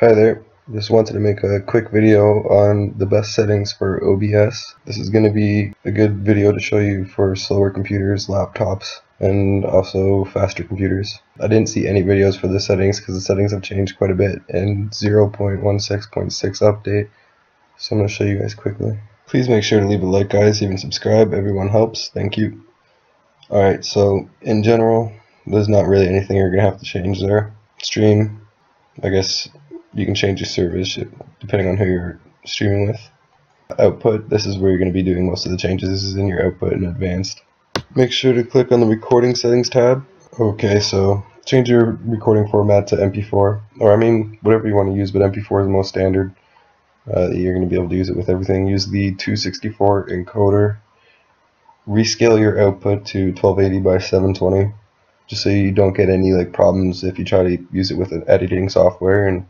Hi there, just wanted to make a quick video on the best settings for OBS. This is going to be a good video to show you for slower computers, laptops, and also faster computers. I didn't see any videos for the settings because the settings have changed quite a bit in 0.16.6 update, so I'm going to show you guys quickly. Please make sure to leave a like guys, even subscribe, everyone helps, thank you. Alright, so in general, there's not really anything you're going to have to change there. Stream, I guess you can change your service depending on who you're streaming with. Output, this is where you're going to be doing most of the changes. This is in your output and advanced. Make sure to click on the recording settings tab. Okay, so change your recording format to MP4, or I mean whatever you want to use, but MP4 is the most standard. Uh, you're going to be able to use it with everything. Use the 264 encoder. Rescale your output to 1280 by 720 just so you don't get any like problems if you try to use it with an editing software and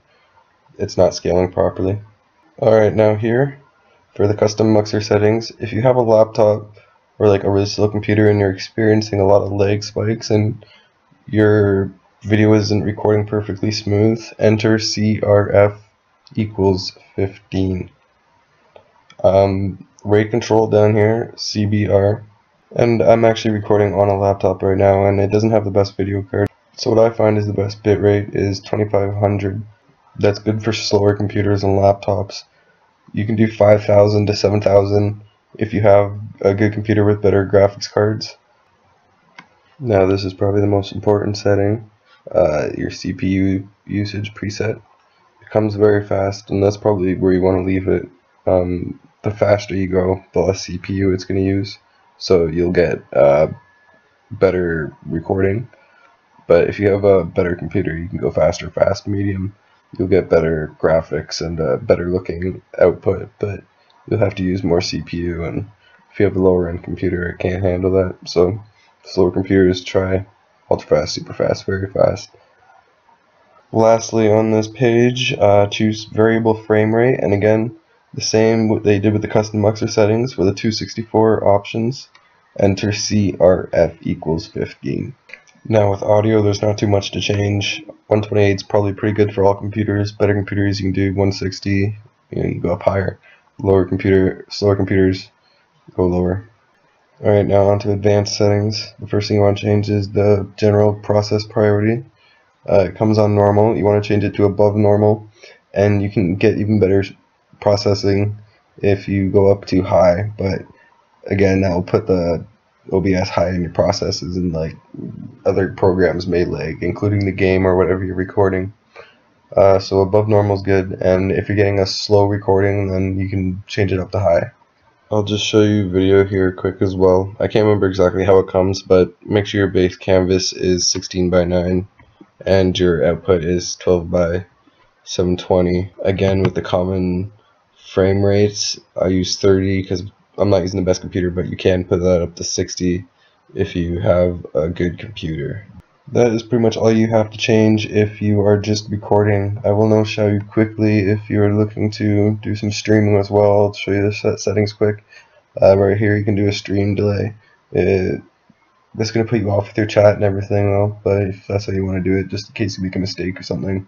it's not scaling properly. Alright, now here, for the custom muxer settings, if you have a laptop or like a really slow computer and you're experiencing a lot of lag spikes and your video isn't recording perfectly smooth, enter CRF equals 15. Um, rate control down here, CBR, and I'm actually recording on a laptop right now and it doesn't have the best video card. So what I find is the best bitrate is 2500 that's good for slower computers and laptops. You can do 5,000 to 7,000 if you have a good computer with better graphics cards. Now this is probably the most important setting, uh, your CPU usage preset. It comes very fast and that's probably where you want to leave it. Um, the faster you go, the less CPU it's going to use. So you'll get uh, better recording. But if you have a better computer, you can go faster, fast, medium you'll get better graphics and a better looking output, but you'll have to use more CPU and if you have a lower end computer it can't handle that. So slower computers try ultra fast, super fast, very fast. Lastly on this page, uh, choose variable frame rate and again the same what they did with the custom muxer settings for the 264 options. Enter CRF equals 15. Now with audio, there's not too much to change. 128 is probably pretty good for all computers. Better computers, you can do 160. You, know, you go up higher. Lower computer, slower computers, go lower. Alright, now on to advanced settings. The first thing you want to change is the general process priority. Uh, it comes on normal. You want to change it to above normal. And you can get even better processing if you go up to high. But again, that will put the OBS high in your processes and like other programs may lag, including the game or whatever you're recording. Uh, so above normal is good, and if you're getting a slow recording, then you can change it up to high. I'll just show you video here quick as well. I can't remember exactly how it comes, but make sure your base canvas is 16 by 9 and your output is 12 by 720. Again, with the common frame rates, I use 30 because I'm not using the best computer, but you can put that up to 60 if you have a good computer. That is pretty much all you have to change if you are just recording. I will now show you quickly if you're looking to do some streaming as well. I'll show you the set settings quick. Uh, right here you can do a stream delay. It, that's going to put you off with your chat and everything though, but if that's how you want to do it, just in case you make a mistake or something,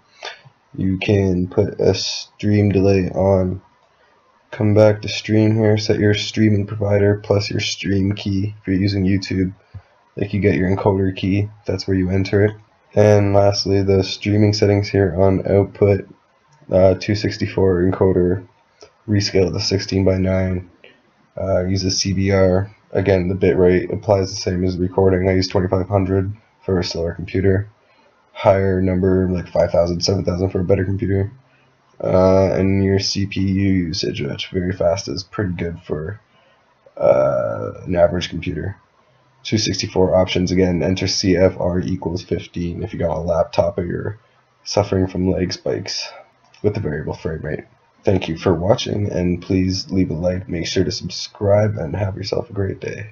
you can put a stream delay on come back to stream here, set your streaming provider plus your stream key if you're using YouTube. Like you get your encoder key, that's where you enter it. And lastly, the streaming settings here on output uh, 264 encoder, rescale to 16 by 9, uh, use a CBR. Again, the bitrate applies the same as recording. I use 2500 for a slower computer. Higher number, like 5000, 7000 for a better computer uh, and your CPU usage, which very fast is pretty good for uh, an average computer. 264 options again, enter CFR equals 15 if you got a laptop or you're suffering from lag spikes with the variable frame rate. Thank you for watching and please leave a like, make sure to subscribe and have yourself a great day.